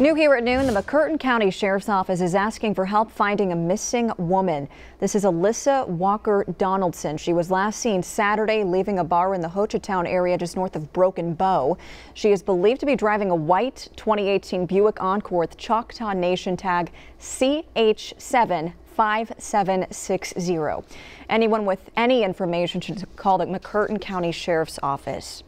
New here at noon, the McCurtain County Sheriff's Office is asking for help finding a missing woman. This is Alyssa Walker Donaldson. She was last seen Saturday leaving a bar in the Hochatown area just north of Broken Bow. She is believed to be driving a white 2018 Buick Encore with Choctaw Nation tag CH7 5760. Anyone with any information should call the McCurtain County Sheriff's Office.